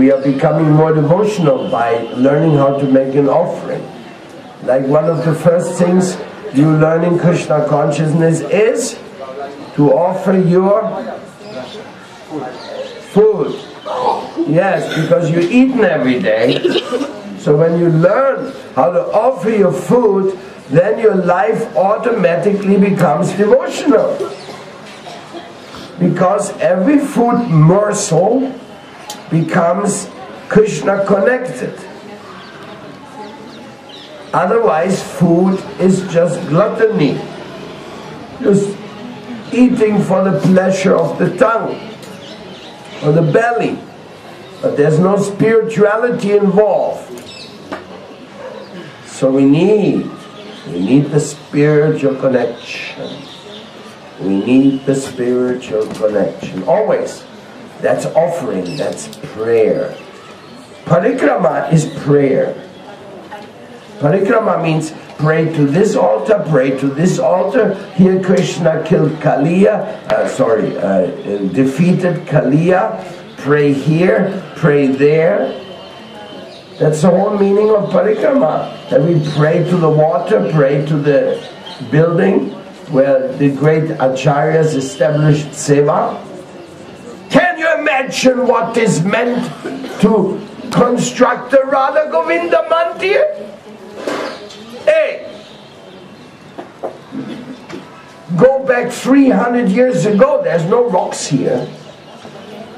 we are becoming more devotional by learning how to make an offering. Like one of the first things you learn in Krishna consciousness is to offer your food. Yes, because you're eating every day. So when you learn how to offer your food, then your life automatically becomes devotional. Because every food morsel becomes Krishna connected. Otherwise, food is just gluttony. Just eating for the pleasure of the tongue or the belly. But there's no spirituality involved. So we need, we need the spiritual connection. We need the spiritual connection. Always. That's offering, that's prayer. Parikrama is prayer. Parikrama means pray to this altar, pray to this altar. Here Krishna killed Kaliya, uh, sorry, uh, defeated Kaliya. Pray here, pray there. That's the whole meaning of parikrama. That we pray to the water, pray to the building where the great acharyas established seva. Imagine what is meant to construct the Radha Govinda Mandir? Hey! Go back 300 years ago, there's no rocks here.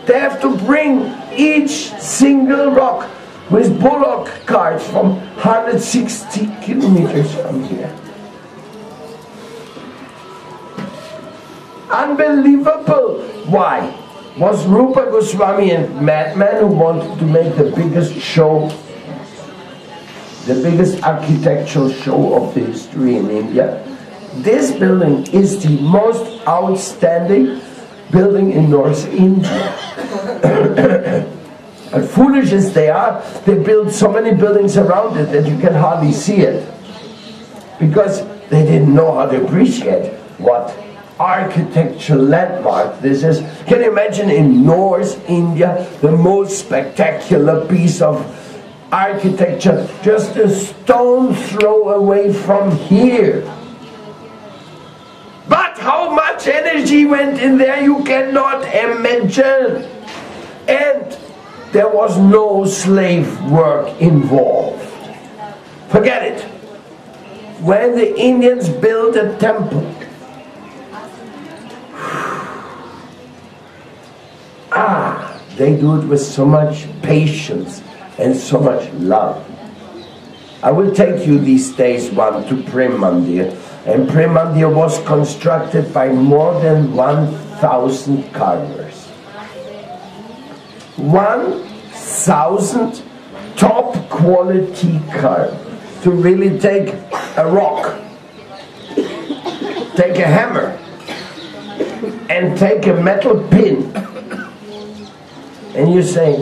They have to bring each single rock with bullock carts from 160 kilometers from here. Unbelievable! Why? Was Rupa Goswami a madman who wanted to make the biggest show, the biggest architectural show of the history in India? This building is the most outstanding building in North India. and foolish as they are, they build so many buildings around it that you can hardly see it. Because they didn't know how to appreciate what architectural landmark this is. Can you imagine in North India, the most spectacular piece of architecture, just a stone throw away from here. But how much energy went in there, you cannot imagine. And there was no slave work involved. Forget it. When the Indians built a temple, Ah, they do it with so much patience and so much love. I will take you these days one to Prem Mandir. And Prem Mandir was constructed by more than 1,000 carvers. 1,000 top quality carvers to really take a rock, take a hammer, and take a metal pin and you say,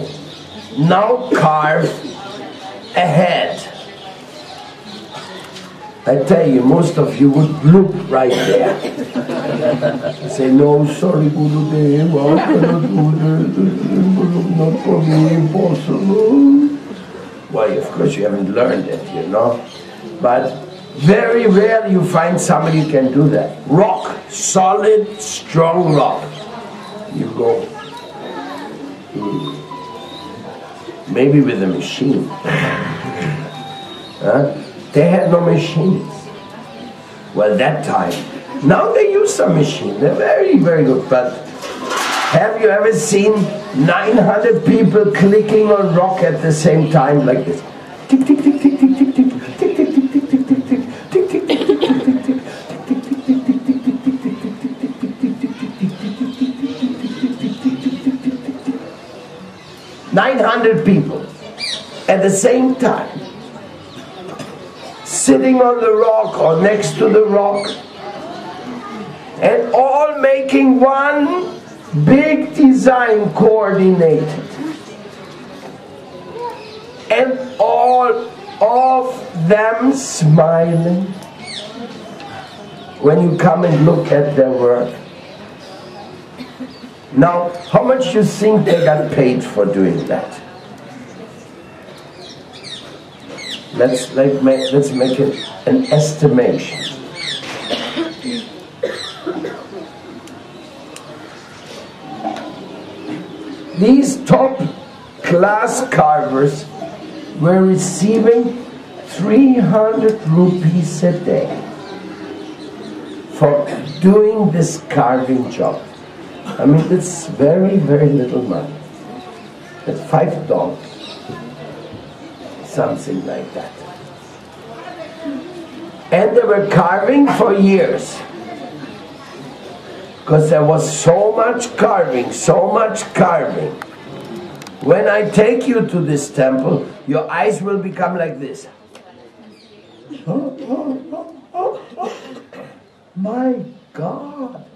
now carve a head. I tell you, most of you would look right there. say, no, sorry, Gurudev, I cannot do this, not for me, impossible. Why, of course you haven't learned it, you know. But very rarely you find somebody who can do that. Rock, solid, strong rock. You go, Hmm. Maybe with a machine. huh? They had no machines. Well, that time. Now they use some machine. They're very, very good. But have you ever seen 900 people clicking on rock at the same time like this? Tick, tick, tick, 900 people at the same time sitting on the rock or next to the rock and all making one big design coordinated. And all of them smiling. When you come and look at their work now, how much you think they got paid for doing that? Let's, let make, let's make it an estimation. These top class carvers were receiving 300 rupees a day for doing this carving job. I mean, it's very, very little money. It's five dollars, something like that. And they were carving for years. Because there was so much carving, so much carving. When I take you to this temple, your eyes will become like this. Oh, oh, oh, My God.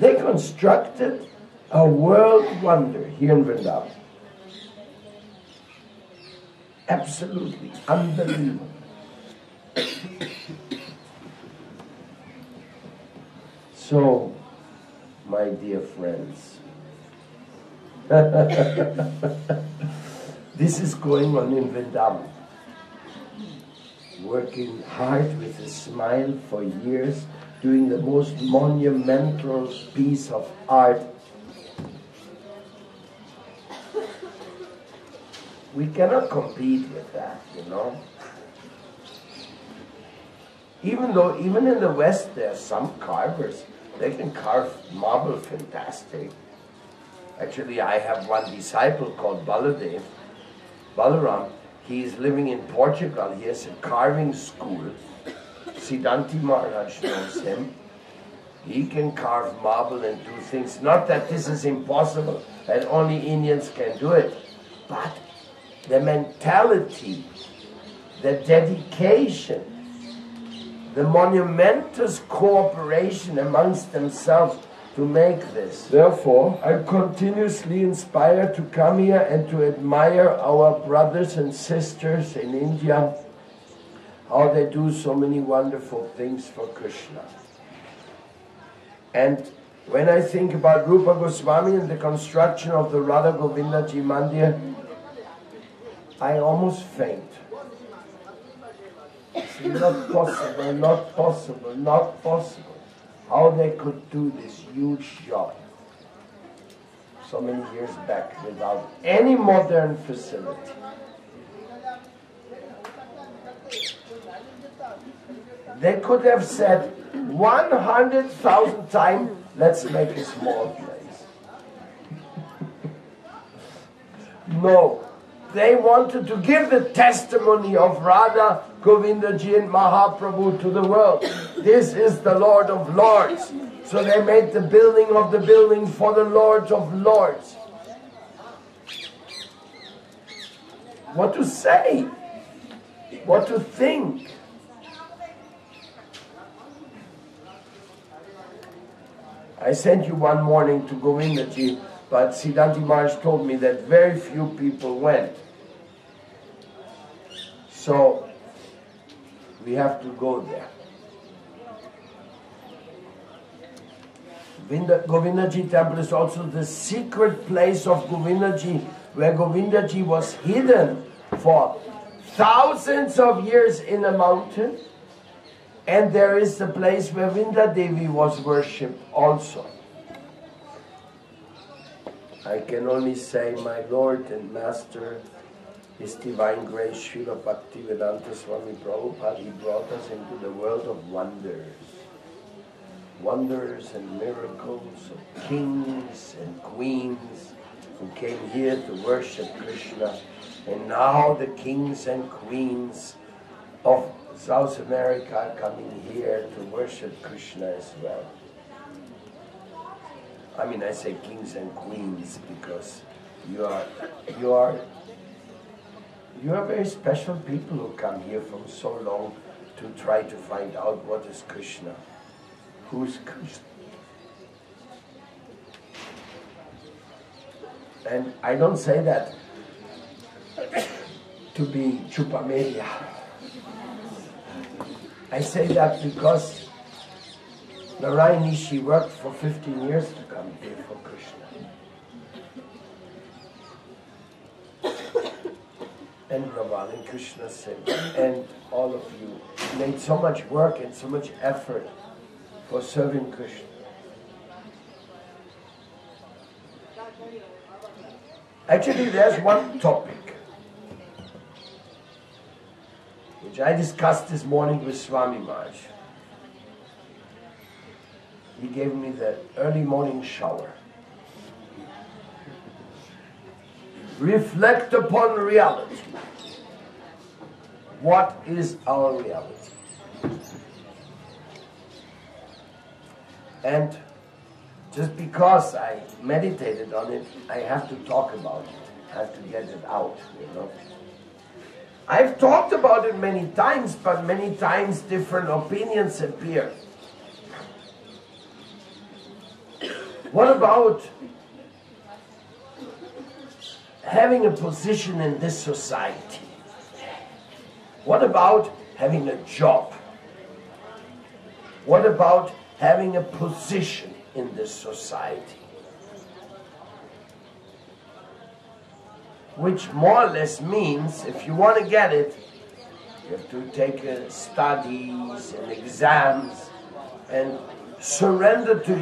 They constructed a world wonder here in Vrindavan. Absolutely unbelievable. So, my dear friends, this is going on in Vrindavan working hard with a smile for years, doing the most monumental piece of art. We cannot compete with that, you know. Even though, even in the West, there are some carvers. They can carve marble fantastic. Actually, I have one disciple called Baladev, Balaram, he is living in Portugal. He has a carving school. Siddhanti Maharaj knows him. He can carve marble and do things. Not that this is impossible and only Indians can do it, but the mentality, the dedication, the monumentous cooperation amongst themselves to make this. Therefore, I'm continuously inspired to come here and to admire our brothers and sisters in India, how they do so many wonderful things for Krishna. And when I think about Rupa Goswami and the construction of the Radha Govindaji Mandir, I almost faint. It's not possible, not possible, not possible how they could do this huge job so many years back without any modern facility. They could have said 100,000 times, let's make a small place. no, they wanted to give the testimony of Radha, Govindaji and Mahaprabhu to the world. This is the Lord of Lords. So they made the building of the building for the Lords of Lords. What to say? What to think? I sent you one morning to Govindaji but Siddhanti Maharaj told me that very few people went. So we have to go there. Govindaji temple is also the secret place of Govindaji, where Govindaji was hidden for thousands of years in a mountain. And there is the place where Vrinda Devi was worshipped also. I can only say, my Lord and Master, His Divine Grace, Srila Bhaktivedanta Swami Prabhupada, He brought us into the world of wonders. Wonders and miracles of kings and queens who came here to worship Krishna. And now the kings and queens of South America coming here to worship Krishna as well. I mean, I say kings and queens because you are, you are, you are very special people who come here from so long to try to find out what is Krishna. Who's Krishna? And I don't say that to be chupa media. I say that because Narayan she worked for 15 years to come here for Krishna. and Raval and Krishna Singh and all of you made so much work and so much effort for serving Krishna. Actually, there's one topic I discussed this morning with Swami Maharaj. He gave me the early morning shower. Reflect upon reality. What is our reality? And just because I meditated on it, I have to talk about it. I have to get it out, you know. I've talked about it many times, but many times different opinions appear. What about having a position in this society? What about having a job? What about having a position in this society? Which more or less means, if you want to get it, you have to take uh, studies and exams and surrender to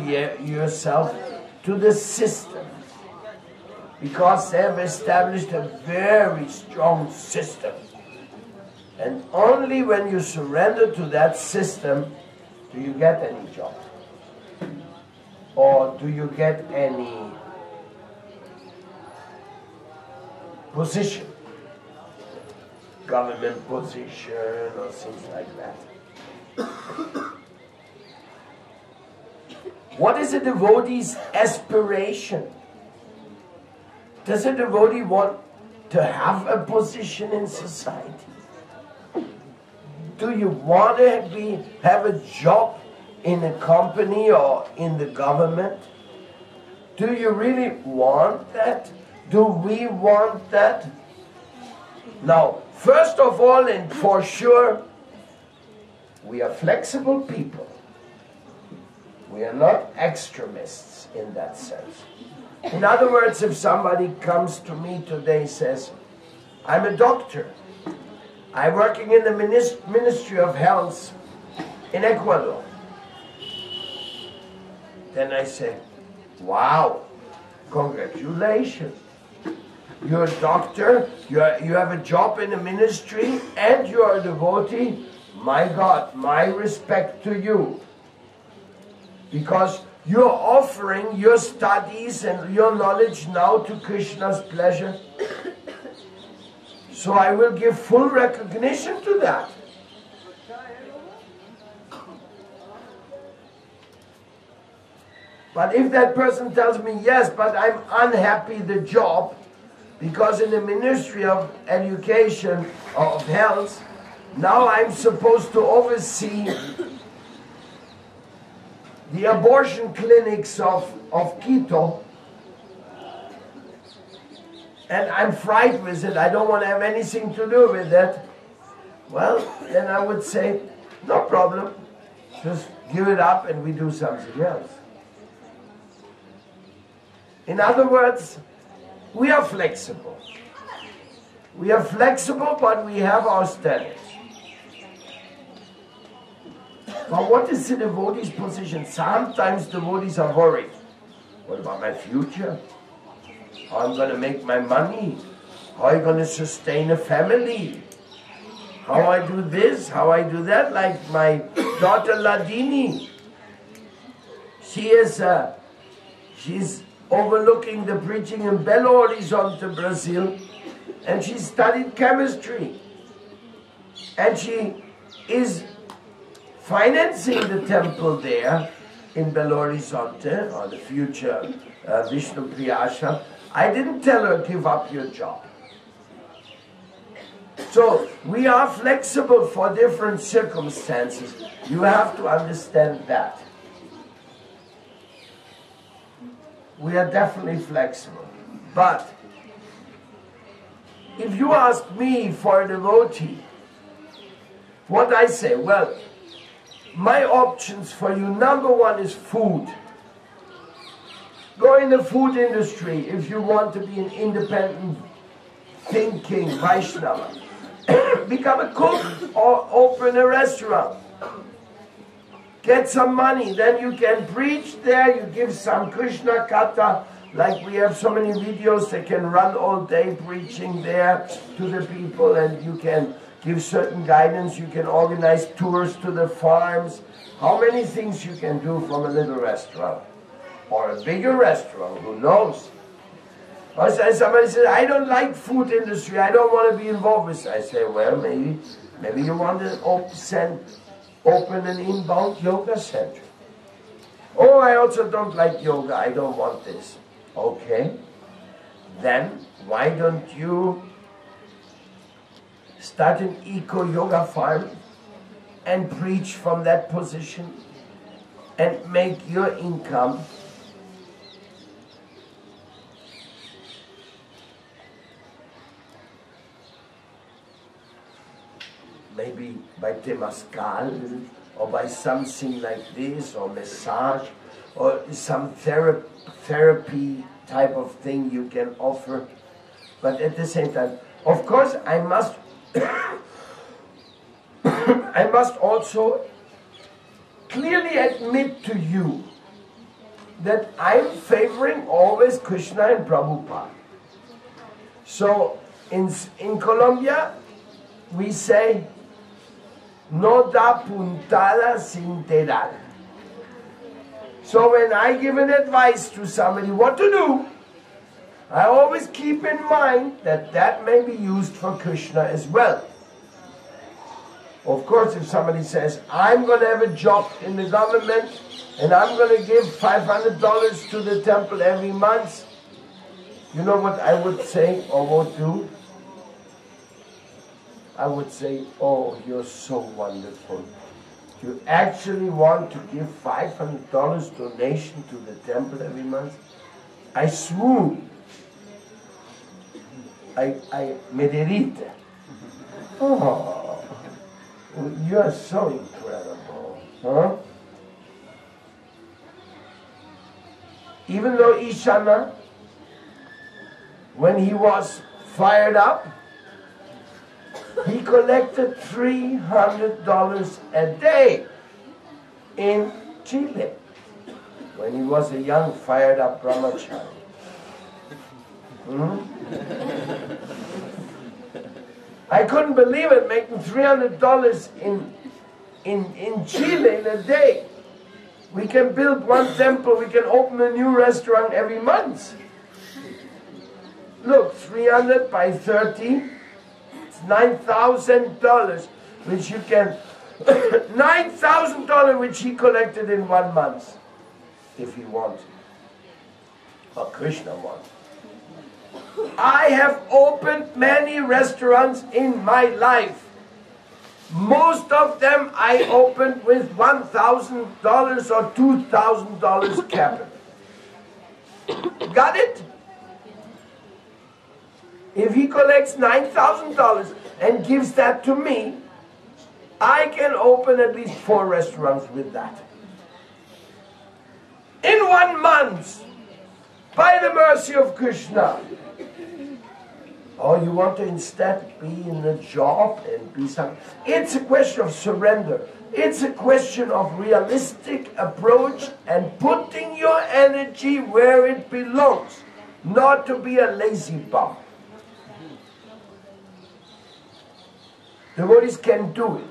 yourself to the system. Because they have established a very strong system. And only when you surrender to that system do you get any job. Or do you get any position? Government position or things like that. What is a devotee's aspiration? Does a devotee want to have a position in society? Do you want to be have a job in a company or in the government? Do you really want that? Do we want that? Now, first of all, and for sure, we are flexible people. We are not extremists in that sense. In other words, if somebody comes to me today and says, I'm a doctor, I'm working in the Ministry of Health in Ecuador, then I say, wow, congratulations. You're a doctor, you're, you have a job in the ministry, and you're a devotee. My God, my respect to you because you're offering your studies and your knowledge now to Krishna's pleasure. So I will give full recognition to that. But if that person tells me, yes, but I'm unhappy the job, because in the Ministry of Education, of Health, now I'm supposed to oversee the abortion clinics of, of Quito, and I'm frightened with it, I don't want to have anything to do with that, well, then I would say, no problem, just give it up and we do something else. In other words, we are flexible. We are flexible, but we have our standards. But what is the devotee's position? Sometimes devotees are worried. What about my future? How I'm going to make my money? How I'm going to sustain a family? How I do this? How I do that? Like my daughter Ladini. She is, uh, she's overlooking the preaching in Belo Horizonte, Brazil, and she studied chemistry. And she is financing the temple there in Belo Horizonte, or the future uh, Vishnu Priyasha, I didn't tell her, give up your job. So we are flexible for different circumstances. You have to understand that. We are definitely flexible. But if you ask me for a devotee, what I say, well, my options for you, number one is food. Go in the food industry if you want to be an independent thinking Vaishnava. Become a cook or open a restaurant. Get some money, then you can preach there, you give some Krishna Katha, like we have so many videos, they can run all day preaching there to the people and you can give certain guidance, you can organize tours to the farms. How many things you can do from a little restaurant? Or a bigger restaurant, who knows? Or somebody says, I don't like food industry, I don't want to be involved with it. I say, well, maybe, maybe you want to open, open an inbound yoga center. Oh, I also don't like yoga, I don't want this. Okay, then why don't you start an eco yoga farm and preach from that position and make your income maybe by Temascal or by something like this or massage or some thera therapy type of thing you can offer. But at the same time, of course, I must I must also clearly admit to you that I'm favoring always Krishna and Prabhupada. So in, in Colombia, we say, no da puntada sin. So when I give an advice to somebody what to do, I always keep in mind that that may be used for Krishna as well. Of course, if somebody says, I'm going to have a job in the government and I'm going to give $500 to the temple every month, you know what I would say or would do? I would say, oh, you're so wonderful. You actually want to give $500 donation to the temple every month? I swoon. I, I medita. Oh, you are so incredible. Huh? Even though Ishana, when he was fired up, he collected $300 a day in Chile when he was a young, fired up brahmachari. Hmm? I couldn't believe it, making $300 in, in, in Chile in a day. We can build one temple, we can open a new restaurant every month. Look, 300 by 30, $9,000, which you can, $9,000 which he collected in one month, if he wanted, or Krishna wanted. I have opened many restaurants in my life. Most of them I opened with $1,000 or $2,000 capital. Got it? If he collects $9,000 and gives that to me, I can open at least four restaurants with that. In one month, by the mercy of Krishna. Or you want to instead be in a job and be some. It's a question of surrender. It's a question of realistic approach and putting your energy where it belongs, not to be a lazy bum. Devotees can do it,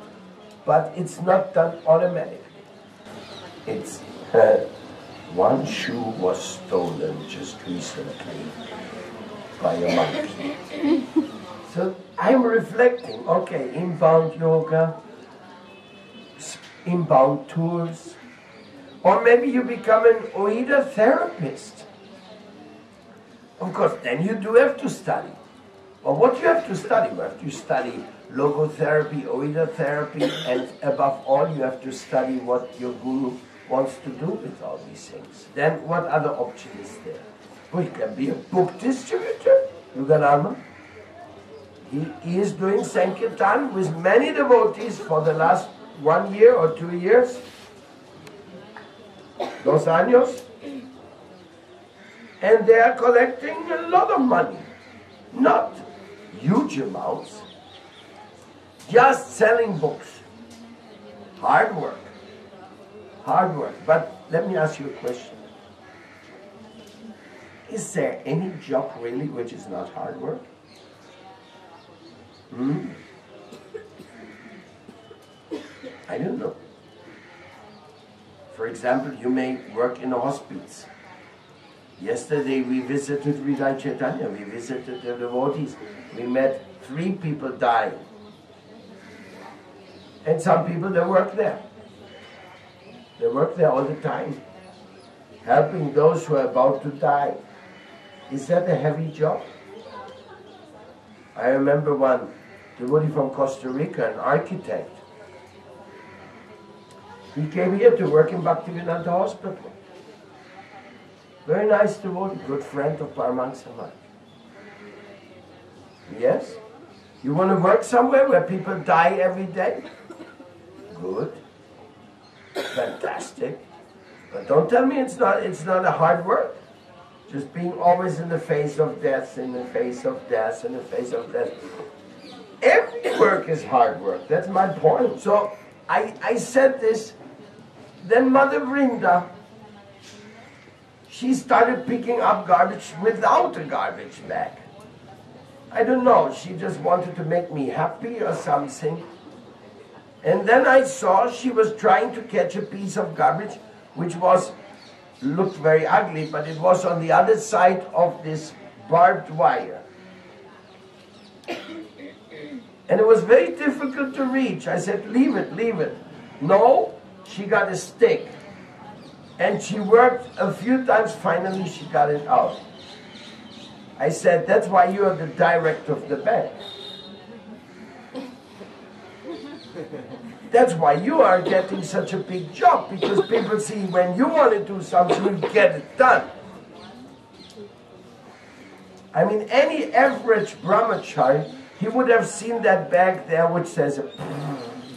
but it's not done automatically. It's uh, one shoe was stolen just recently by a monkey. so I'm reflecting, okay, inbound yoga, inbound tours, or maybe you become an OIDA therapist. Of course, then you do have to study. But what you have to study? You have to study logotherapy, OIDA therapy, and above all, you have to study what your guru wants to do with all these things. Then what other option is there? Well, he can be a book distributor, Yuganarma. He, he is doing Sankirtan with many devotees for the last one year or two years. Dos años. And they are collecting a lot of money. Not huge amounts, just selling books. Hard work. Hard work. But let me ask you a question. Is there any job really which is not hard work? Hmm? I don't know. For example, you may work in a hospice. Yesterday we visited Hridaya Chaitanya, we visited the devotees. We met three people dying. And some people that work there. They work there all the time, helping those who are about to die. Is that a heavy job? I remember one devotee from Costa Rica, an architect. He came here to work in Bhaktivedanta Hospital. Very nice devotee, good friend of Paramahansa. Yes? You want to work somewhere where people die every day? Good. Fantastic. But don't tell me it's not it's not a hard work. Just being always in the face of death, in the face of death, in the face of death. Every work is hard work. That's my point. So I, I said this. Then Mother Brinda, she started picking up garbage without a garbage bag. I don't know, she just wanted to make me happy or something. And then I saw she was trying to catch a piece of garbage which was looked very ugly, but it was on the other side of this barbed wire. And it was very difficult to reach. I said, leave it, leave it. No, she got a stick. And she worked a few times, finally she got it out. I said, that's why you are the director of the bank. That's why you are getting such a big job, because people see when you want to do something, you get it done. I mean, any average brahmachari, he would have seen that bag there which says,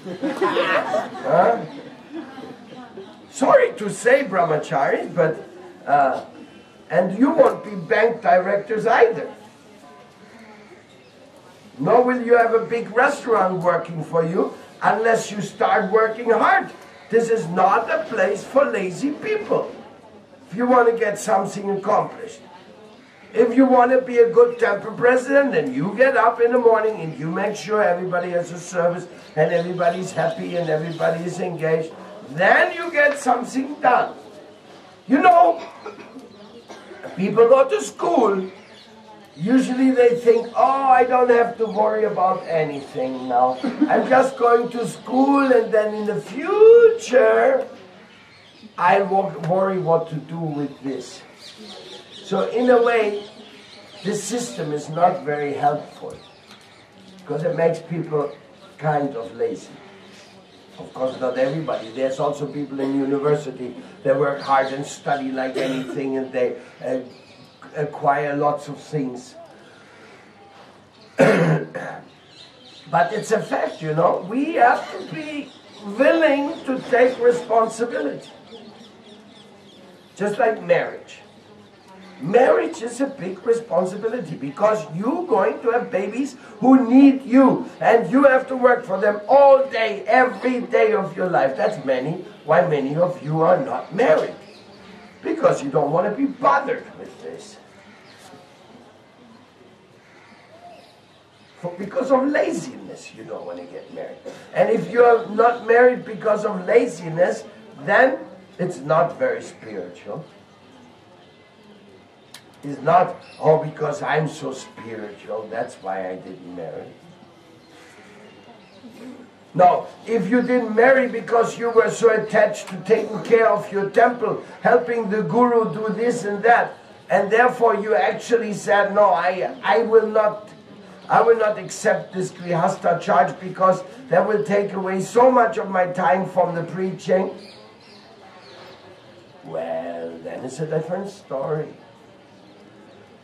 huh? Sorry to say, brahmacharis, but, uh, and you won't be bank directors either. Nor will you have a big restaurant working for you unless you start working hard. This is not a place for lazy people. If you want to get something accomplished. If you want to be a good temper president, then you get up in the morning and you make sure everybody has a service and everybody's happy and everybody is engaged. Then you get something done. You know, people go to school Usually they think, oh, I don't have to worry about anything now. I'm just going to school and then in the future, I won't worry what to do with this. So in a way, this system is not very helpful because it makes people kind of lazy. Of course, not everybody. There's also people in university that work hard and study like anything and they uh, acquire lots of things. but it's a fact, you know. We have to be willing to take responsibility. Just like marriage. Marriage is a big responsibility because you're going to have babies who need you and you have to work for them all day, every day of your life. That's many, why many of you are not married. Because you don't want to be bothered with this. For, because of laziness, you don't want to get married. And if you are not married because of laziness, then it's not very spiritual. It's not, oh, because I'm so spiritual, that's why I didn't marry. No, if you didn't marry because you were so attached to taking care of your temple, helping the guru do this and that, and therefore you actually said, no, I, I will not I will not accept this Grihasta charge because that will take away so much of my time from the preaching. Well, then it's a different story.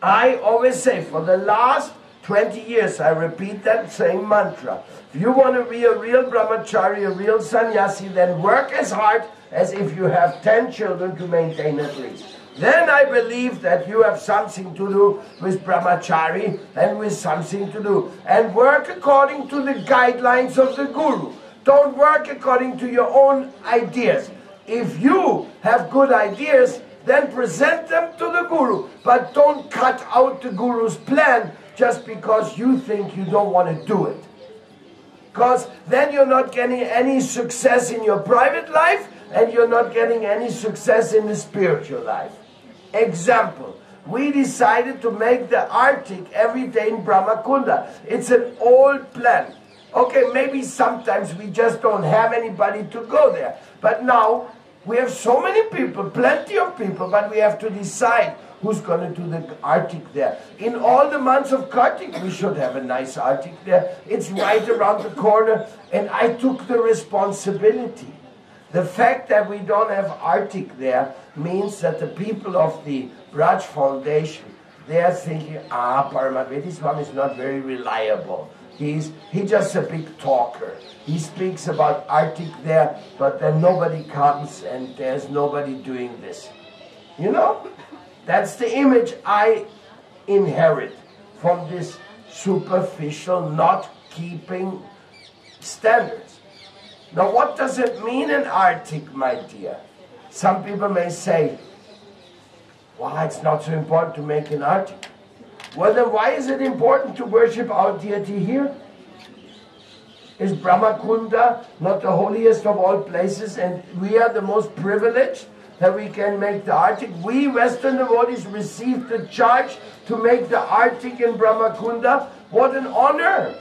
I always say, for the last 20 years, I repeat that same mantra. If you want to be a real brahmachari, a real sannyasi, then work as hard as if you have 10 children to maintain at least. Then I believe that you have something to do with brahmachari and with something to do. And work according to the guidelines of the guru. Don't work according to your own ideas. If you have good ideas, then present them to the guru. But don't cut out the guru's plan just because you think you don't want to do it. Because then you're not getting any success in your private life and you're not getting any success in the spiritual life. Example, we decided to make the Arctic every day in Brahmakunda. It's an old plan. Okay, maybe sometimes we just don't have anybody to go there. But now we have so many people, plenty of people, but we have to decide who's going to do the Arctic there. In all the months of Kartik, we should have a nice Arctic there. It's right around the corner, and I took the responsibility. The fact that we don't have Arctic there means that the people of the Braj Foundation, they're thinking, ah, Paramadvaiti Swami is not very reliable. He's he just a big talker. He speaks about Arctic there, but then nobody comes and there's nobody doing this. You know? That's the image I inherit from this superficial not keeping standards. Now, what does it mean in Arctic, my dear? Some people may say, well, it's not so important to make an Arctic. Well, then why is it important to worship our deity here? Is Brahmakunda not the holiest of all places and we are the most privileged that we can make the Arctic? We Western devotees received the charge to make the Arctic in Brahmakunda. What an honor!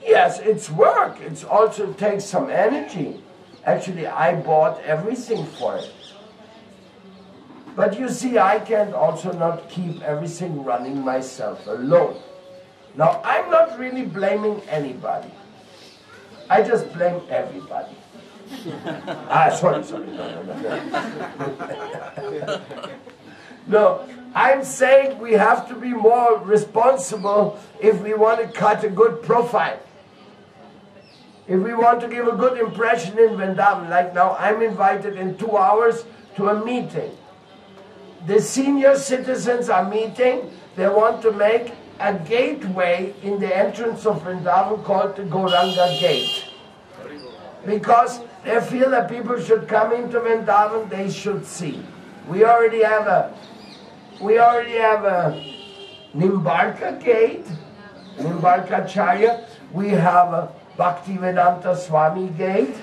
Yes, it's work. It also takes some energy. Actually, I bought everything for it. But you see, I can also not keep everything running myself alone. Now, I'm not really blaming anybody. I just blame everybody. ah, sorry, sorry. No, no, no. no, I'm saying we have to be more responsible if we want to cut a good profile. If we want to give a good impression in Vrindavan, like now I'm invited in two hours to a meeting the senior citizens are meeting. They want to make a gateway in the entrance of Vrindavan called the Gauranga Gate. Because they feel that people should come into Vrindavan, they should see. We already have a we already have a Nimbarka gate, Nimbarka Charya. We have a Bhaktivedanta Swami gate,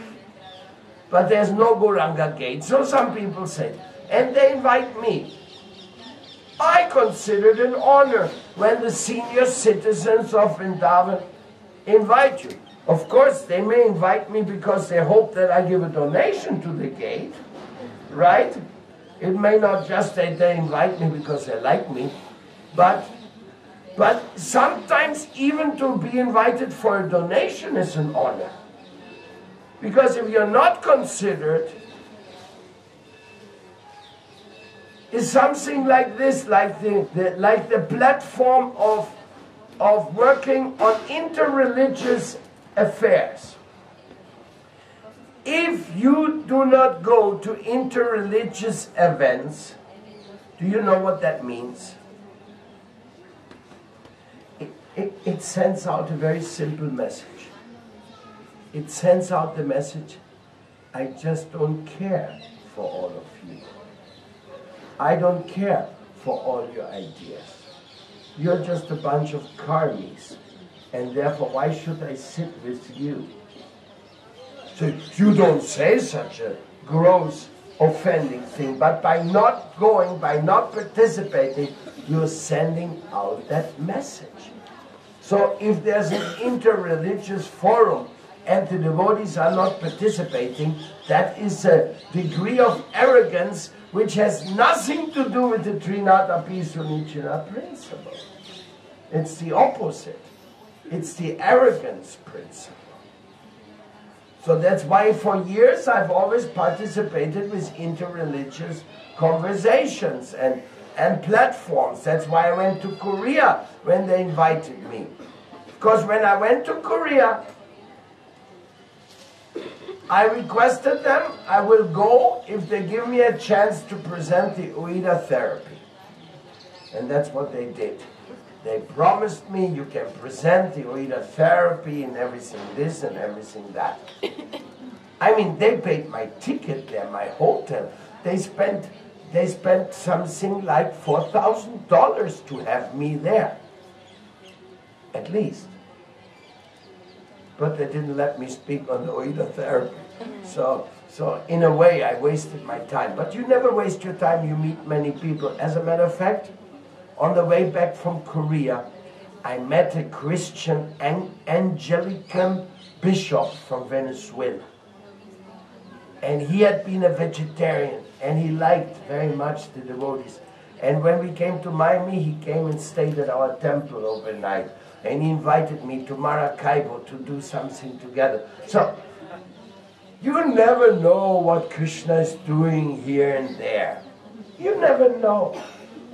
but there's no Gauranga gate. So some people say, and they invite me. I consider it an honor when the senior citizens of Vrindavan invite you. Of course, they may invite me because they hope that I give a donation to the gate, right? It may not just that they invite me because they like me, but but sometimes even to be invited for a donation is an honor. Because if you're not considered, is something like this, like the, the, like the platform of, of working on interreligious affairs. If you do not go to interreligious events, do you know what that means? It, it, sends out a very simple message. It sends out the message, I just don't care for all of you. I don't care for all your ideas. You're just a bunch of karmis, and therefore why should I sit with you? So you don't say such a gross, offending thing, but by not going, by not participating, you're sending out that message. So if there's an interreligious forum and the devotees are not participating, that is a degree of arrogance which has nothing to do with the trinad api sunichena principle. It's the opposite. It's the arrogance principle. So that's why for years I've always participated with interreligious conversations and, and platforms. That's why I went to Korea when they invited me. Because when I went to Korea, I requested them, I will go if they give me a chance to present the OIDA therapy. And that's what they did. They promised me you can present the OIDA therapy and everything this and everything that. I mean, they paid my ticket there, my hotel. They spent they spent something like four thousand dollars to have me there, at least. But they didn't let me speak on the OIDA therapy. Mm-hmm. So, so in a way, I wasted my time. But you never waste your time. You meet many people. As a matter of fact, on the way back from Korea, I met a Christian Anglican bishop from Venezuela. And he had been a vegetarian and he liked very much the devotees. And when we came to Miami, he came and stayed at our temple overnight. And he invited me to Maracaibo to do something together. So, you never know what Krishna is doing here and there. You never know.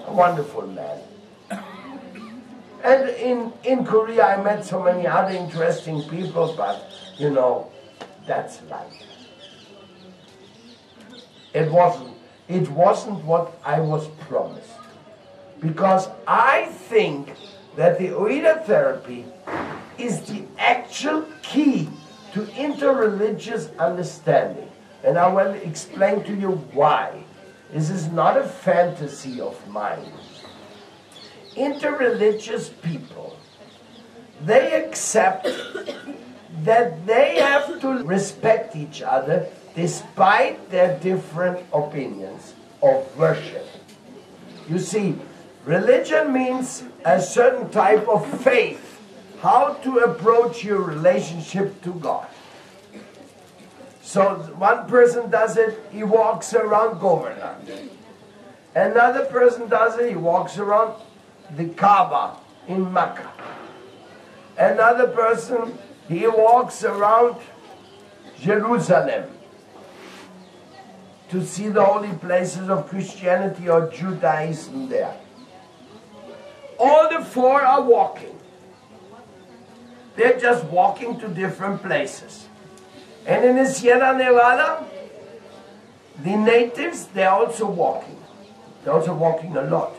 A wonderful man. And in, in Korea, I met so many other interesting people, but you know, that's life. It wasn't, it wasn't what I was promised. Because I think that the OIDA therapy is the actual key to interreligious understanding. And I will explain to you why. This is not a fantasy of mine. Interreligious people, they accept that they have to respect each other despite their different opinions of worship. You see, religion means a certain type of faith, how to approach your relationship to God. So one person does it, he walks around Govardhan. Another person does it, he walks around the Kaaba in Mecca. Another person, he walks around Jerusalem to see the holy places of Christianity or Judaism there. All the four are walking. They're just walking to different places. And in the Sierra Nevada, the natives, they're also walking. They're also walking a lot.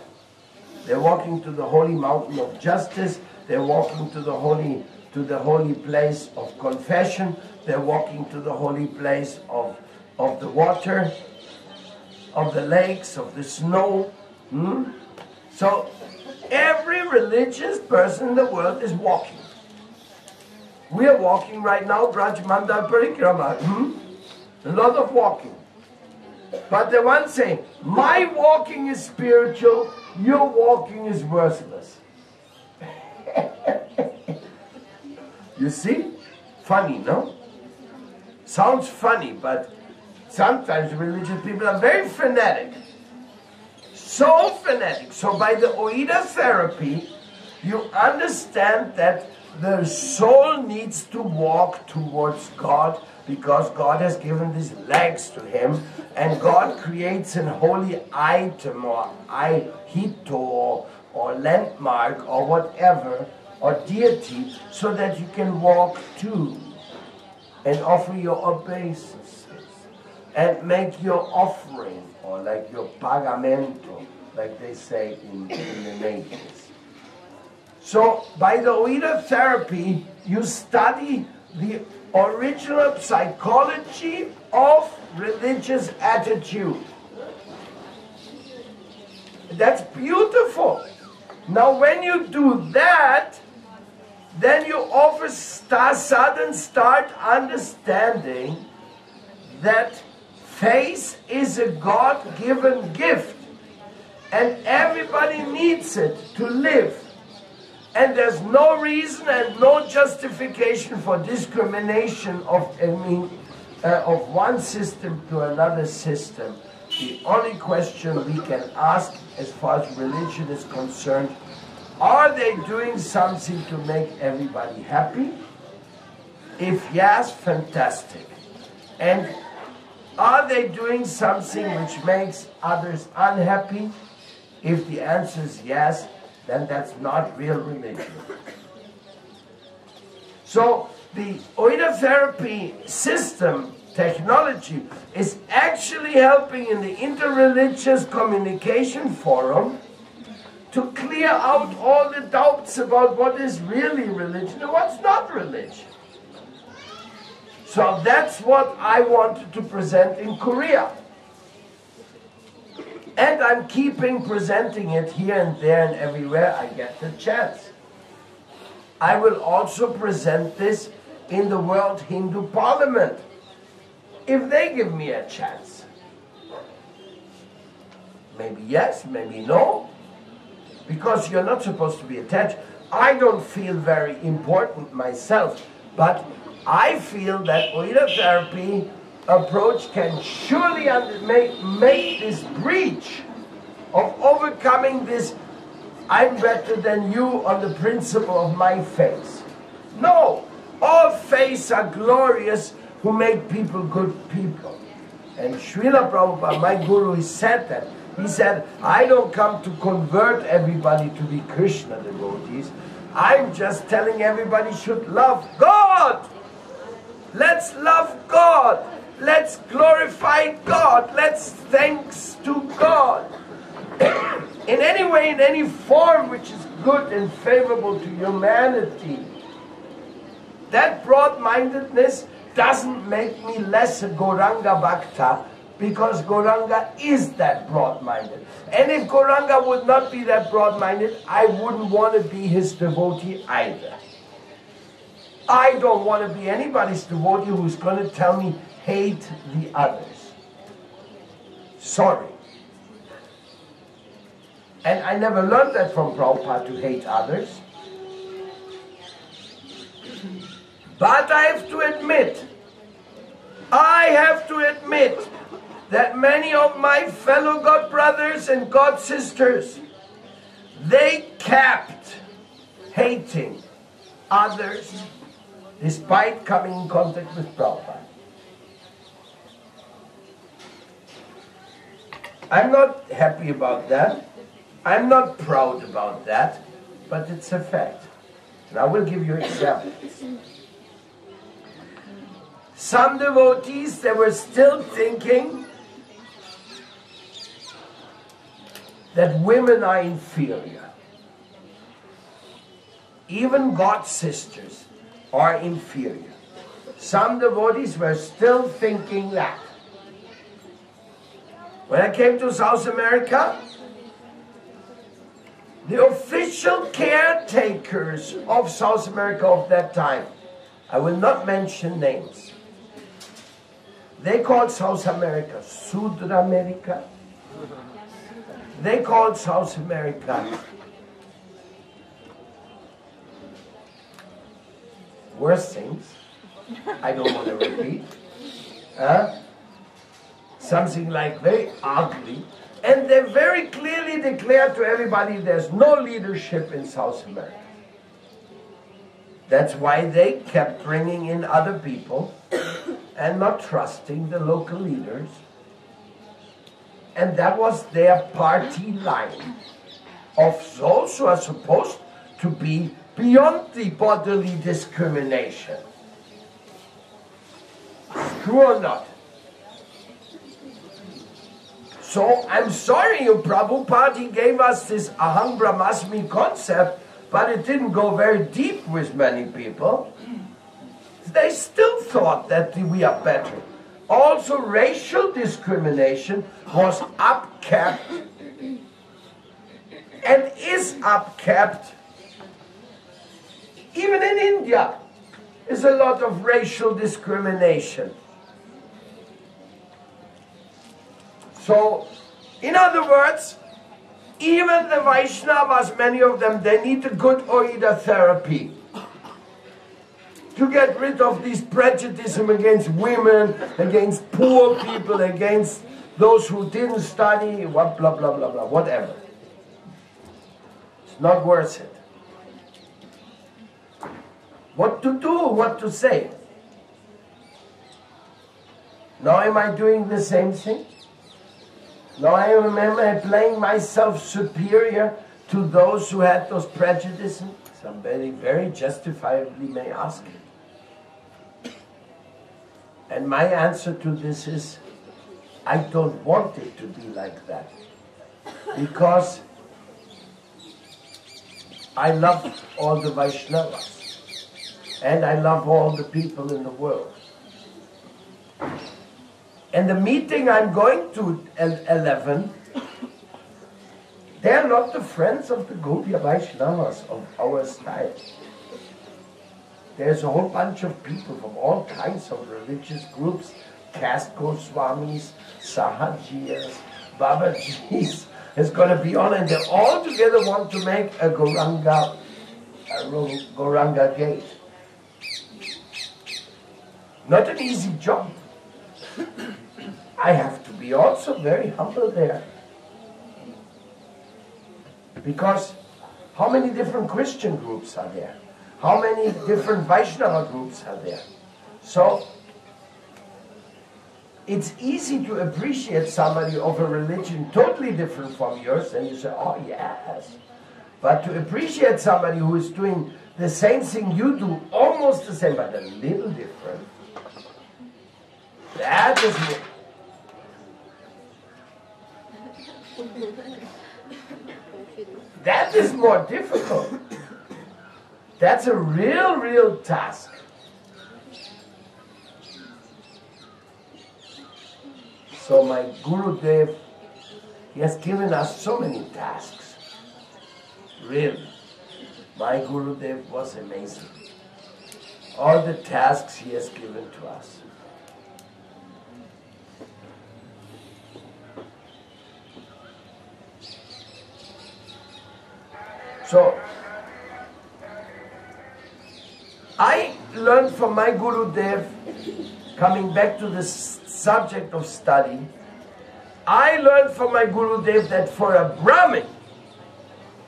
They're walking to the holy mountain of justice. They're walking to the holy to the holy place of confession. They're walking to the holy place of, of the water, of the lakes, of the snow. Hmm? So every religious person in the world is walking. We are walking right now, Braj Mandal Parikrama. Hmm? A lot of walking. But the one saying, my walking is spiritual, your walking is worthless. you see? Funny, no? Sounds funny, but sometimes religious people are very fanatic. So fanatic. So by the OIDA therapy, you understand that the soul needs to walk towards God because God has given these legs to him and God creates an holy item or hito or, or landmark or whatever or deity so that you can walk to and offer your obeisances and make your offering or like your pagamento like they say in, in the natives. So by the OIDA therapy, you study the original psychology of religious attitude. That's beautiful. Now, when you do that, then you offer start, sudden start understanding that faith is a God-given gift, and everybody needs it to live. And there's no reason and no justification for discrimination of, I mean, uh, of one system to another system. The only question we can ask as far as religion is concerned, are they doing something to make everybody happy? If yes, fantastic. And are they doing something which makes others unhappy? If the answer is yes, then that's not real religion. So the Oida therapy system technology is actually helping in the interreligious communication forum to clear out all the doubts about what is really religion and what's not religion. So that's what I wanted to present in Korea. And I'm keeping presenting it here and there and everywhere I get the chance. I will also present this in the World Hindu Parliament if they give me a chance. Maybe yes, maybe no, because you're not supposed to be attached. I don't feel very important myself, but I feel that Oida therapy approach can surely make, make this breach of overcoming this I'm better than you on the principle of my face. No, all faiths are glorious who make people good people. And Srila Prabhupada, my guru, he said that. He said, I don't come to convert everybody to be Krishna devotees. I'm just telling everybody should love God. Let's love God. Let's glorify God. Let's thanks to God. in any way, in any form which is good and favorable to humanity. That broad-mindedness doesn't make me less a Gauranga Bhakta because Gauranga is that broad-minded. And if Gauranga would not be that broad-minded, I wouldn't want to be his devotee either. I don't want to be anybody's devotee who's going to tell me hate the others. Sorry. And I never learned that from Prabhupada to hate others. But I have to admit, I have to admit that many of my fellow God brothers and God sisters, they kept hating others despite coming in contact with Prabhupada. I'm not happy about that. I'm not proud about that, but it's a fact. And I will give you examples. Some devotees, they were still thinking that women are inferior. Even God's sisters are inferior. Some devotees were still thinking that. When I came to South America, the official caretakers of South America of that time, I will not mention names, they called South America Sudra America. They called South America worse things. I don't want to repeat. Something like very ugly. And they very clearly declared to everybody there's no leadership in South America. That's why they kept bringing in other people and not trusting the local leaders. And that was their party line of those who are supposed to be beyond the bodily discrimination. True or not? So I'm sorry you Prabhupada gave us this Aham Brahmasmi concept, but it didn't go very deep with many people. They still thought that we are better. Also, racial discrimination was upkept and is upkept. Even in India, is a lot of racial discrimination. So, in other words, even the Vaishnavas, many of them, they need a good Oida therapy to get rid of this prejudice against women, against poor people, against those who didn't study, what blah blah blah blah, whatever. It's not worth it. What to do, what to say. Now am I doing the same thing? Now I remember playing myself superior to those who had those prejudices. Somebody very justifiably may ask it. And my answer to this is, I don't want it to be like that. Because I love all the Vaishnavas. And I love all the people in the world. And the meeting I'm going to at 11, they're not the friends of the Gaudiya Vaishnavas of our style. There's a whole bunch of people from all kinds of religious groups, caste Goswamis, Sahajiyas, Babajis, is going to be on, and they all together want to make a Gauranga, a Gauranga gate. Not an easy job. I have to be also very humble there. Because how many different Christian groups are there? How many different Vaishnava groups are there? So it's easy to appreciate somebody of a religion totally different from yours, and you say, oh yes. But to appreciate somebody who is doing the same thing you do, almost the same, but a little different, that is that is more difficult. That's a real, real task. So my Guru Dev, he has given us so many tasks. Really. My Guru Dev was amazing. All the tasks he has given to us. So, I learned from my Guru Dev, coming back to the subject of study, I learned from my Guru Dev that for a Brahmin,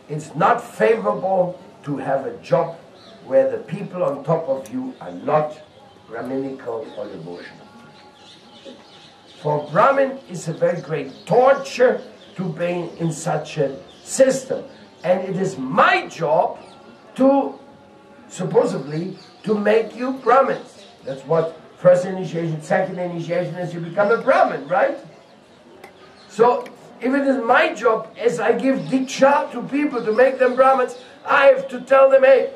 it's not favorable to have a job where the people on top of you are not Brahminical or devotional. For Brahmin, it's a very great torture to be in such a system. And it is my job to, supposedly, to make you Brahmins. That's what first initiation, second initiation is you become a Brahmin, right? So, if it is my job, as I give Diksha to people to make them Brahmins, I have to tell them, hey,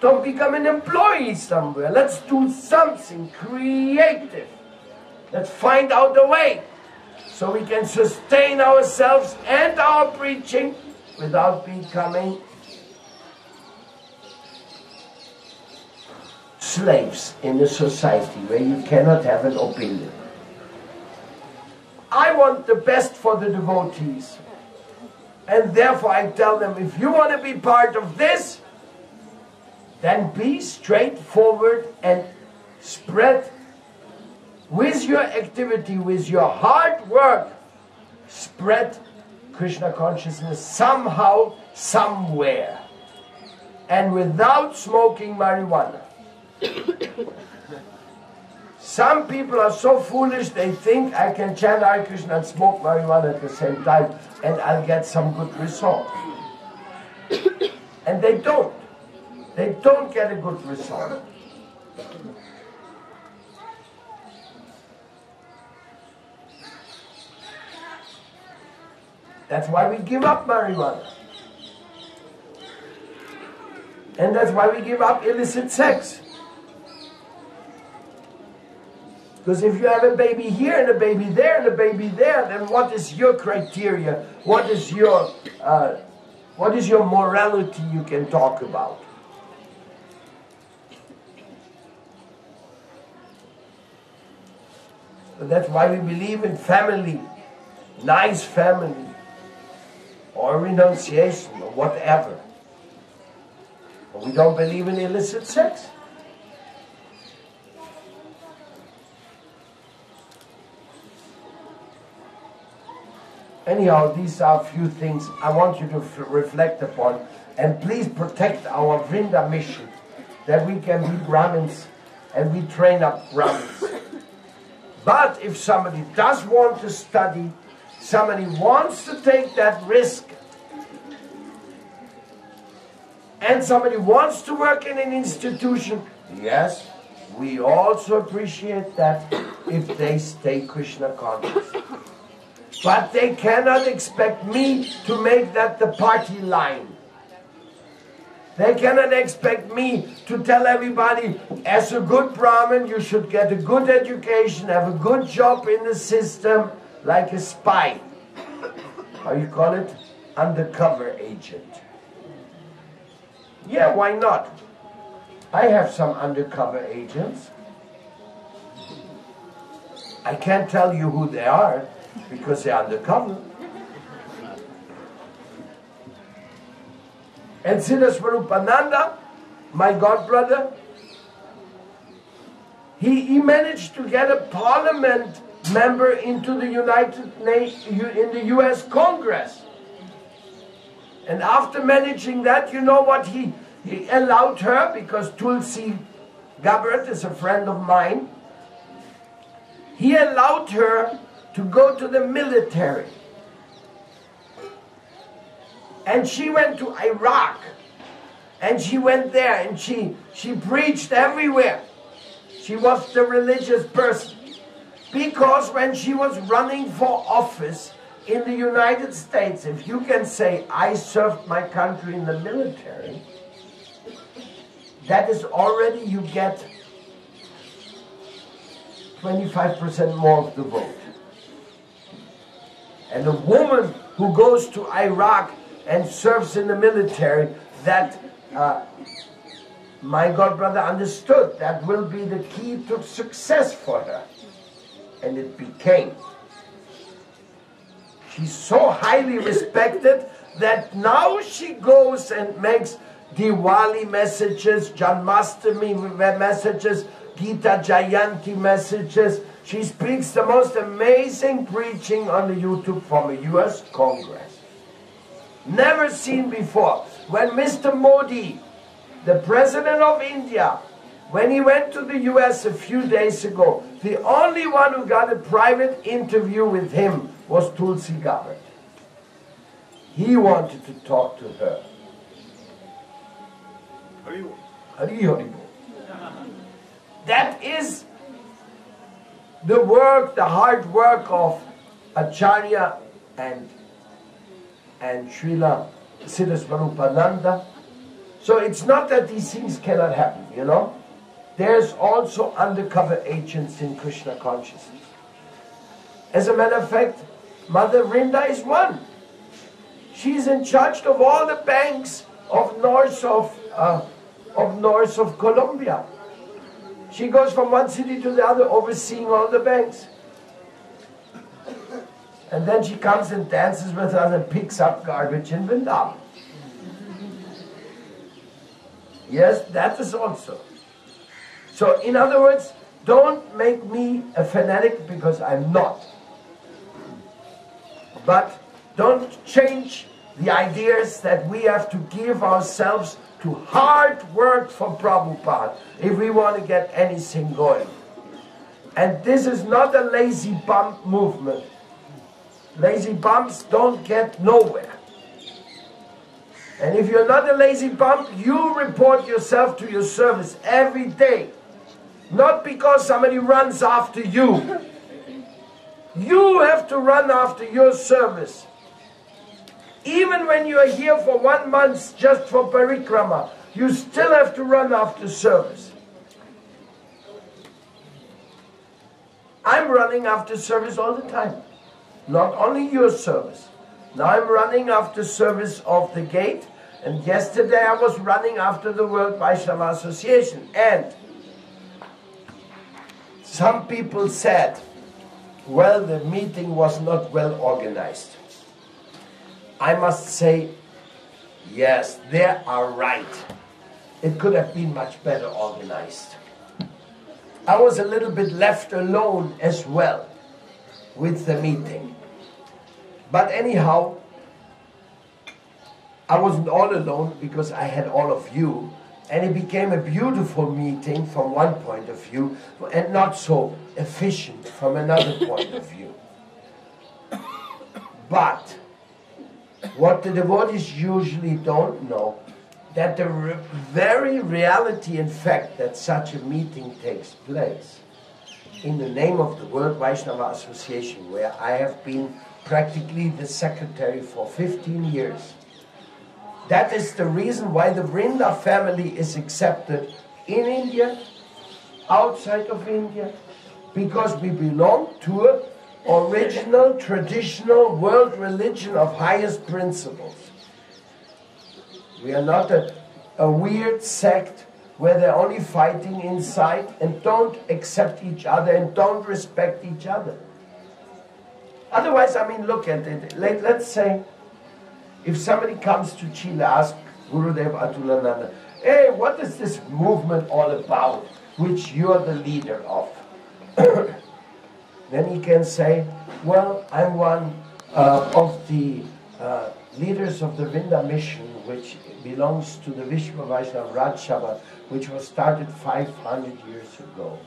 don't become an employee somewhere. Let's do something creative. Let's find out a way so we can sustain ourselves and our preaching without becoming slaves in a society where you cannot have an opinion. I want the best for the devotees. And therefore I tell them, if you want to be part of this, then be straightforward and spread with your activity, with your hard work, spread Krishna consciousness somehow, somewhere, and without smoking marijuana. Some people are so foolish they think I can chant Hare Krishna and smoke marijuana at the same time and I'll get some good result. and they don't. They don't get a good result. That's why we give up marijuana. And that's why we give up illicit sex. Because if you have a baby here and a baby there and a baby there, then what is your criteria? What is your uh, what is your morality you can talk about? That's why we believe in family, nice family, or renunciation or whatever. But we don't believe in illicit sex. Anyhow, these are a few things I want you to reflect upon. And please protect our Vrinda mission that we can be Brahmins and we train up Brahmins. But if somebody does want to study somebody wants to take that risk and somebody wants to work in an institution, yes, we also appreciate that if they stay Krishna conscious. But they cannot expect me to make that the party line. They cannot expect me to tell everybody, as a good Brahmin, you should get a good education, have a good job in the system, like a spy. How you call it? Undercover agent. Yeah, why not? I have some undercover agents. I can't tell you who they are because they're undercover. And Siddha my godbrother, he, he managed to get a parliament member into the United Nations, in the US Congress. And after managing that, you know what he, he allowed her, because Tulsi Gabbard is a friend of mine, he allowed her to go to the military. And she went to Iraq. And she went there and she, she preached everywhere. She was the religious person. Because when she was running for office in the United States, if you can say, I served my country in the military, that is already you get 25% more of the vote. And a woman who goes to Iraq and serves in the military, that uh, my god brother understood that will be the key to success for her. And it became. She's so highly respected that now she goes and makes Diwali messages, Janmashtami messages, Gita Jayanti messages. She speaks the most amazing preaching on the YouTube from a US Congress. Never seen before. When Mr. Modi, the President of India, when he went to the US a few days ago, the only one who got a private interview with him was Tulsi Gabbard. He wanted to talk to her. Hari That is the work, the hard work of Acharya and and Srila Siddha Swarupananda. So it's not that these things cannot happen, you know. There's also undercover agents in Krishna consciousness. As a matter of fact, Mother Rinda is one. She's in charge of all the banks of north of, uh, of north of Colombia. She goes from one city to the other overseeing all the banks. And then she comes and dances with us and picks up garbage in Vrindavan. Yes, that is also. So, in other words, don't make me a fanatic because I'm not. But don't change the ideas that we have to give ourselves to hard work for Prabhupada if we want to get anything going. And this is not a lazy bump movement. Lazy bumps don't get nowhere. And if you're not a lazy bump, you report yourself to your service every day. Not because somebody runs after you. You have to run after your service. Even when you are here for one month just for parikrama, you still have to run after service. I'm running after service all the time. Not only your service. Now I'm running after service of the gate. And yesterday I was running after the World Vaishnava Association. And some people said, well, the meeting was not well organized. I must say, yes, they are right. It could have been much better organized. I was a little bit left alone as well with the meeting. But anyhow, I wasn't all alone because I had all of you. And it became a beautiful meeting from one point of view and not so efficient from another point of view. But what the devotees usually don't know, that the re very reality and fact that such a meeting takes place in the name of the World Vaishnava Association, where I have been practically the secretary for 15 years. That is the reason why the Vrinda family is accepted in India, outside of India, because we belong to a original, traditional world religion of highest principles. We are not a, a weird sect where they're only fighting inside and don't accept each other and don't respect each other. Otherwise, I mean, look at it. Let, let's say if somebody comes to Chile, ask Gurudev Atulananda, hey, what is this movement all about, which you're the leader of? then he can say, well, I'm one uh, of the uh, leaders of the Vrinda mission, which belongs to the Vishwa Vaishnava Raj which was started 500 years ago.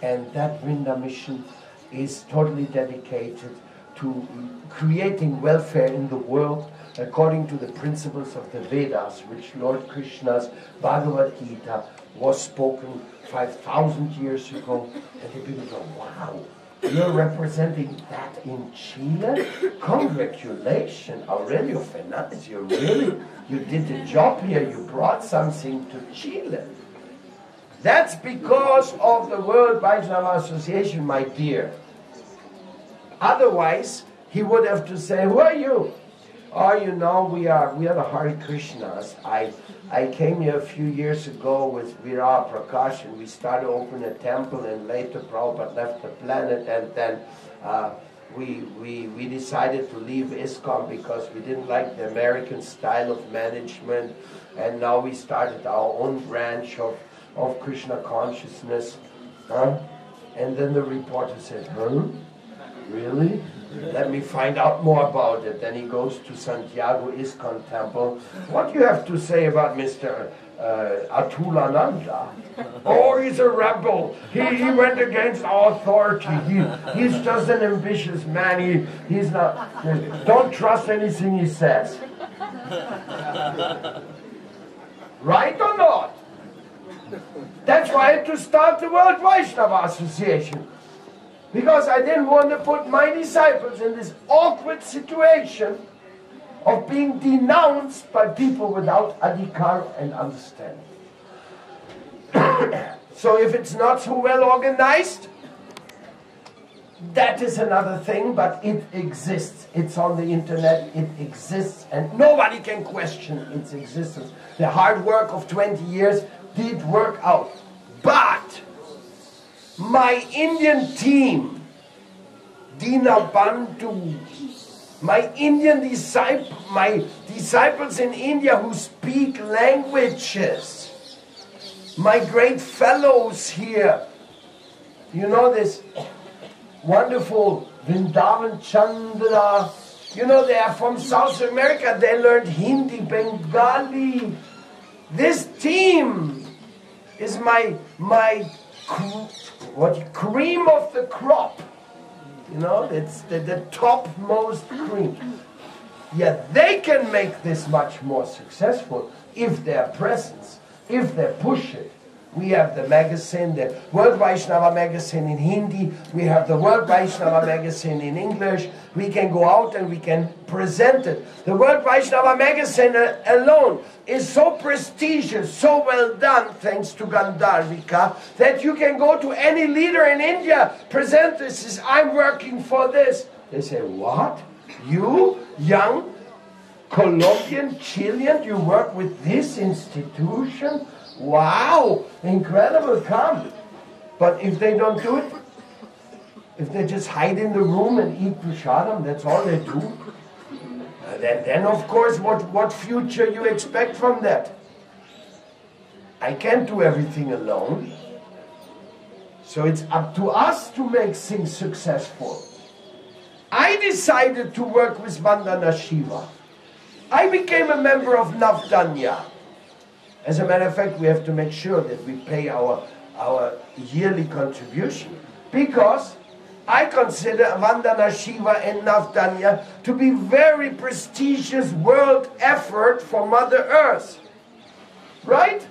And that Vrinda mission is totally dedicated to creating welfare in the world according to the principles of the Vedas, which Lord Krishna's Bhagavad Gita was spoken 5,000 years ago. And the people go, wow, you're representing that in Chile? Congratulations, Aurelio Fernandez, you really, you did the job here, you brought something to Chile. That's because of the World Vaishnava Association, my dear. Otherwise, he would have to say, who are you? Oh, you know, we are we are the Hare Krishnas. I I came here a few years ago with Vira Prakash and we started open a temple and later Prabhupada left the planet and then uh, we, we, we decided to leave ISKCON because we didn't like the American style of management and now we started our own branch of, of Krishna consciousness. Huh? And then the reporter said, huh? Really? Let me find out more about it. Then he goes to Santiago ISKCON temple. What do you have to say about Mr. Uh, Atulananda? Oh, he's a rebel. He, he went against authority. He, he's just an ambitious man. He, he's not. Don't trust anything he says. Right or not? That's why I had to start the World Vaishnava Association because I didn't want to put my disciples in this awkward situation of being denounced by people without adhikar and understanding. so if it's not so well organized, that is another thing, but it exists. It's on the internet, it exists, and nobody can question its existence. The hard work of 20 years did work out. But my Indian team, Dina Bandhu, my Indian disciple, my disciples in India who speak languages, my great fellows here, you know this wonderful Vrindavan Chandra, you know they are from South America, they learned Hindi, Bengali. This team is my, my what cream of the crop. You know, it's the, the topmost cream. Yet they can make this much more successful if their presence, if they push it, we have the magazine, the World Vaishnava magazine in Hindi. We have the World Vaishnava magazine in English. We can go out and we can present it. The World Vaishnava magazine uh, alone is so prestigious, so well done, thanks to Gandharvika, that you can go to any leader in India, present this, is, I'm working for this. They say, what? You, young Colombian, Chilean, you work with this institution? Wow, incredible, come. But if they don't do it, if they just hide in the room and eat prasadam, that's all they do, uh, then, then of course, what, what future you expect from that? I can't do everything alone. So it's up to us to make things successful. I decided to work with Vandana Shiva. I became a member of Navdanya. As a matter of fact, we have to make sure that we pay our, our yearly contribution because I consider Vandana Shiva and Navdanya to be very prestigious world effort for Mother Earth. Right?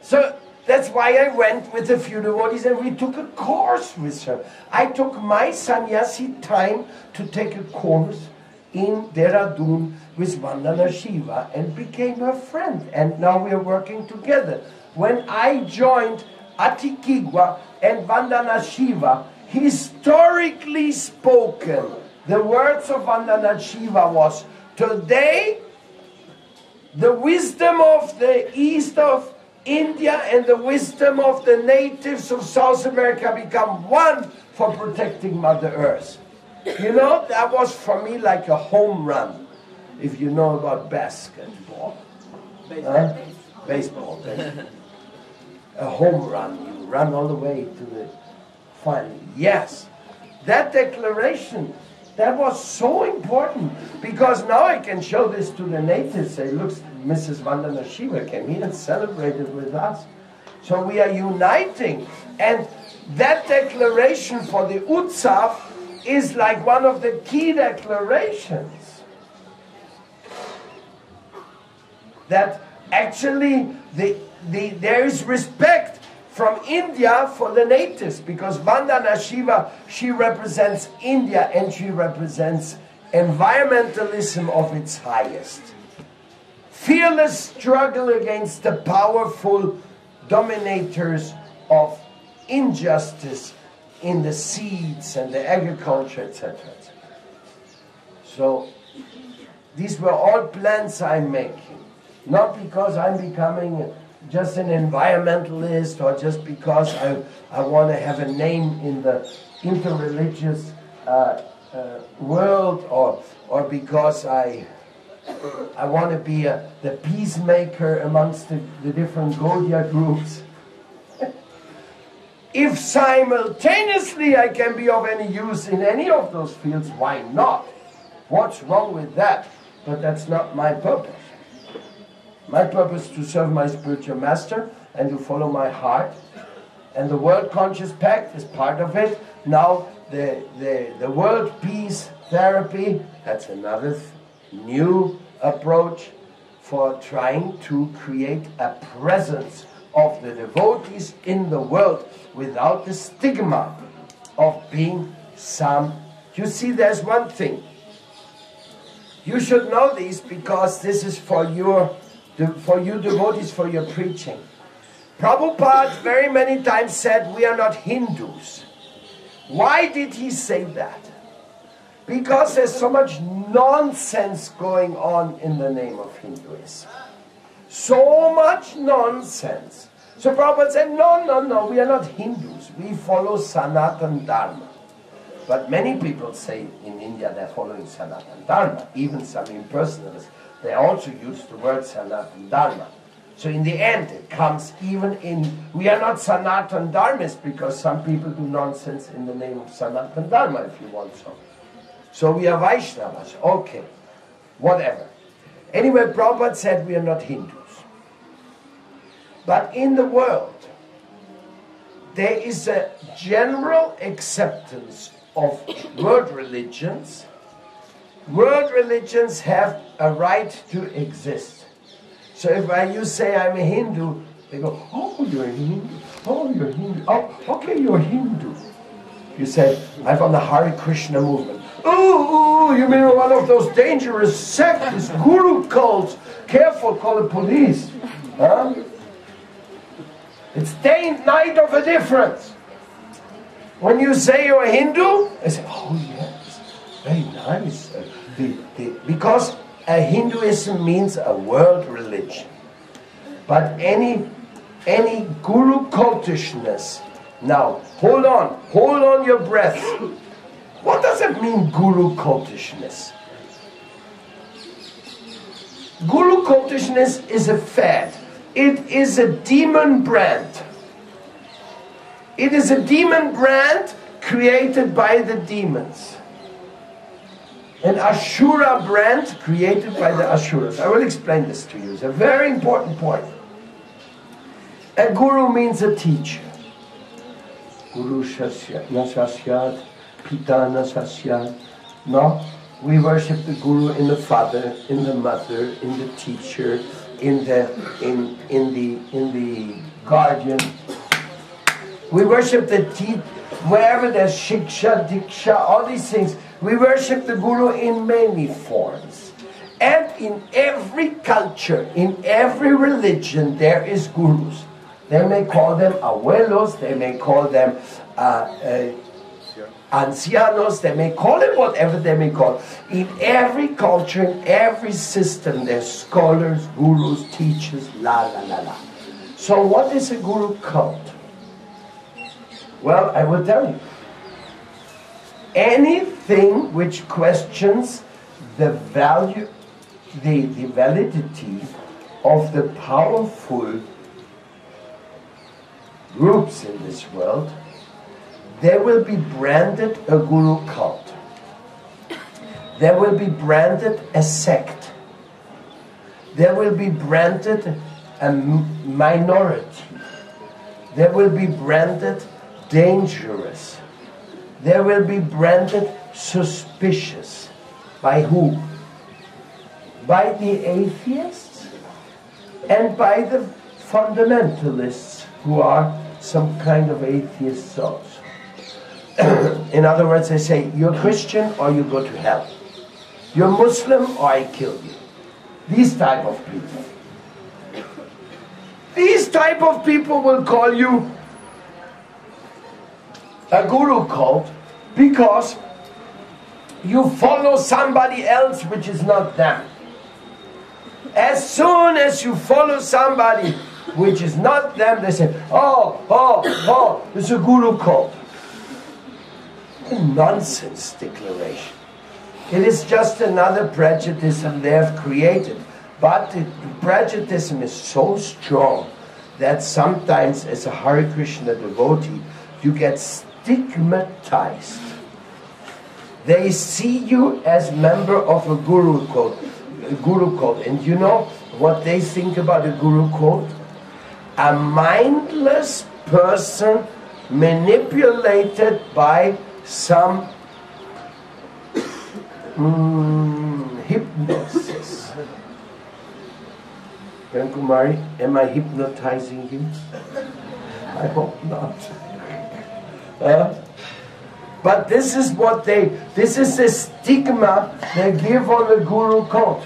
So that's why I went with a few devotees and we took a course with her. I took my sannyasi time to take a course in Dehradun with Vandana Shiva and became her friend. And now we are working together. When I joined Ati Quigua and Vandana Shiva, historically spoken, the words of Vandana Shiva was, today the wisdom of the east of India and the wisdom of the natives of South America become one for protecting Mother Earth. You know, that was for me like a home run, if you know about basketball. Baseball. Huh? Baseball. baseball. a home run. You run all the way to the final. Yes. That declaration, that was so important because now I can show this to the natives. Say, look, Mrs. Vandana Shiva came here and celebrated with us. So we are uniting. And that declaration for the Utsav is like one of the key declarations. That actually the, the, there is respect from India for the natives because Vandana Shiva, she represents India and she represents environmentalism of its highest. Fearless struggle against the powerful dominators of injustice in the seeds and the agriculture, etc. So these were all plans I'm making. Not because I'm becoming just an environmentalist or just because I, I want to have a name in the interreligious uh, uh, world or, or because I, I want to be a, the peacemaker amongst the, the different Gaudiya groups. If simultaneously I can be of any use in any of those fields, why not? What's wrong with that? But that's not my purpose. My purpose is to serve my spiritual master and to follow my heart. And the World Conscious Pact is part of it. Now, the, the, the World Peace Therapy, that's another new approach for trying to create a presence of the devotees in the world without the stigma of being some. You see, there's one thing. You should know this because this is for your for you devotees for your preaching. Prabhupada very many times said we are not Hindus. Why did he say that? Because there's so much nonsense going on in the name of Hinduism. So much nonsense. So Prabhupada said, no, no, no, we are not Hindus. We follow Sanatan Dharma. But many people say in India they're following Sanatan Dharma, even some impersonalists they also use the word Sanatan Dharma. So in the end, it comes even in, we are not Sanatan Dharmists because some people do nonsense in the name of Sanatan Dharma, if you want so. So we are Vaishnavas, okay, whatever. Anyway, Prabhupada said we are not Hindus. But in the world, there is a general acceptance of world religions World religions have a right to exist. So if I, you say I'm a Hindu, they go, oh, you're a Hindu. Oh, you're Hindu. Oh, okay, you're a Hindu. You say, I'm from the Hare Krishna movement. Oh, you mean one of those dangerous sects, guru cults. Careful, call the police. Huh? It's day and night of a difference. When you say you're a Hindu, I say, oh yes, very nice the, the, because a Hinduism means a world religion. But any, any guru cultishness, now hold on, hold on your breath. What does it mean, guru cultishness? Guru cultishness is a fad. It is a demon brand. It is a demon brand created by the demons an Ashura brand created by the Ashuras. I will explain this to you. It's a very important point. A guru means a teacher. Guru Shasyat, Nasasyat, Pita Nasasyat. No, we worship the guru in the father, in the mother, in the teacher, in the in in the in the Guardian. We worship the teeth wherever there's shiksha, diksha, all these things. We worship the Guru in many forms. And in every culture, in every religion, there is gurus. They may call them abuelos, they may call them uh, uh, ancianos, they may call it whatever they may call. In every culture, in every system, there's scholars, gurus, teachers, la la la la. So what is a guru cult? Well, I will tell you. Anything which questions the value, the, the validity of the powerful groups in this world there will be branded a guru cult. There will be branded a sect. There will be branded a minority. There will be branded dangerous. There will be branded suspicious. By who? By the atheists and by the fundamentalists who are some kind of atheist souls. in other words, they say, you're Christian or you go to hell. You're Muslim or I kill you. These type of people. These type of people will call you a guru cult because you follow somebody else which is not them. As soon as you follow somebody which is not them, they say, oh, oh, oh, it's a guru cult nonsense declaration. It is just another prejudice they have created. But the prejudice is so strong that sometimes, as a Hare Krishna devotee, you get stigmatized. They see you as member of a guru cult, a guru cult, and you know what they think about a guru cult? A mindless person manipulated by some mm, hypnosis. Kumari, am I hypnotizing you? I hope not. Uh, but this is what they, this is the stigma they give on the guru cult.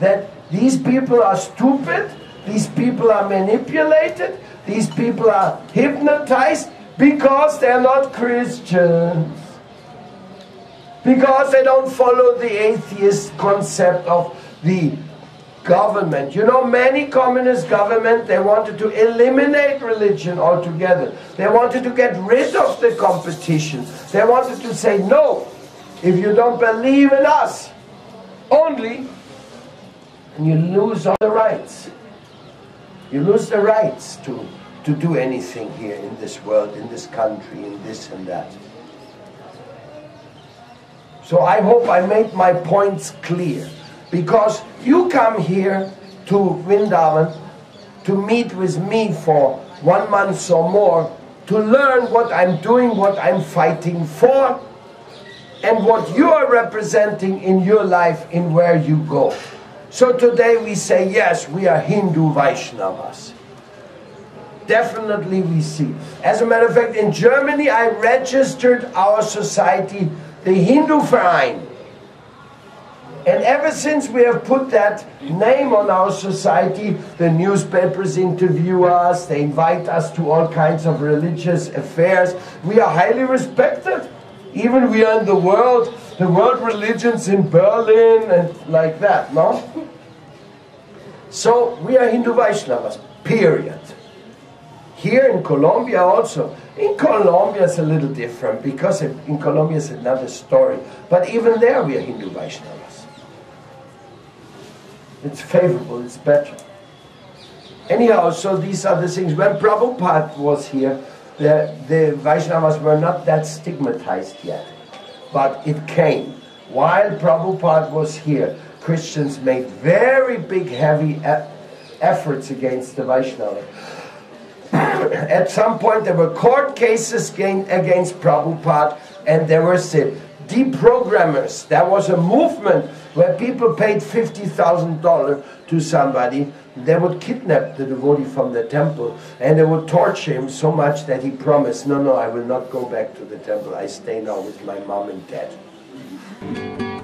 That these people are stupid, these people are manipulated, these people are hypnotized, because they're not Christians. Because they don't follow the atheist concept of the government. You know, many communist governments, they wanted to eliminate religion altogether. They wanted to get rid of the competition. They wanted to say, no, if you don't believe in us, only, and you lose all the rights. You lose the rights to to do anything here in this world, in this country, in this and that. So I hope I made my points clear. Because you come here to Vrindavan to meet with me for one month or more to learn what I'm doing, what I'm fighting for, and what you are representing in your life in where you go. So today we say, yes, we are Hindu Vaishnavas definitely we see. As a matter of fact, in Germany, I registered our society, the Hindu Verein. And ever since we have put that name on our society, the newspapers interview us, they invite us to all kinds of religious affairs. We are highly respected. Even we are in the world, the world religions in Berlin and like that, no? So we are Hindu Vaishnavas, period. Here in Colombia also, in Colombia it's a little different because in Colombia it's another story. But even there we are Hindu Vaishnavas. It's favorable, it's better. Anyhow, so these are the things. When Prabhupada was here, the, the Vaishnavas were not that stigmatized yet. But it came. While Prabhupada was here, Christians made very big, heavy efforts against the Vaishnavas. At some point, there were court cases against Prabhupada, and there were the deprogrammers. There was a movement where people paid $50,000 to somebody. They would kidnap the devotee from the temple and they would torture him so much that he promised, no, no, I will not go back to the temple. I stay now with my mom and dad.